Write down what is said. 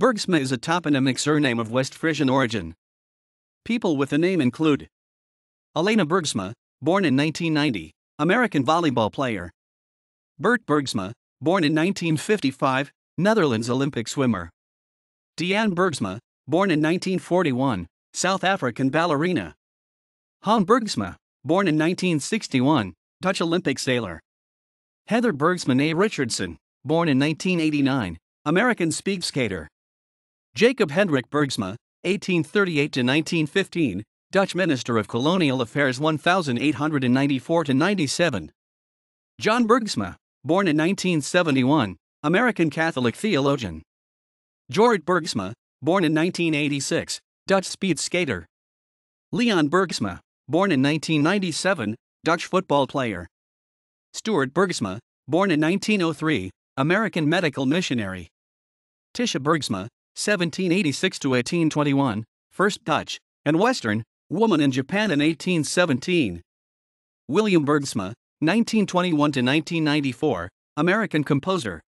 Bergsma is a toponymic surname of West Frisian origin. People with the name include Alaina Bergsma, born in 1990, American volleyball player. Bert Bergsma, born in 1955, Netherlands Olympic swimmer. Deanne Bergsma, born in 1941, South African ballerina. Han Bergsma, born in 1961, Dutch Olympic sailor. Heather Bergsma née Richardson, born in 1989, American speed skater. Jacob Hendrik Bergsma, 1838 to 1915, Dutch Minister of Colonial Affairs 1894 to 97. John Bergsma, born in 1971, American Catholic theologian. Jorrit Bergsma, born in 1986, Dutch speed skater. Leon Bergsma, born in 1997, Dutch football player. Stuart Bergsma, born in 1903, American medical missionary. Titia Bergsma, 1786 to 1821, first Dutch and Western woman in Japan in 1817. William Bergsma, 1921 to 1994, American composer.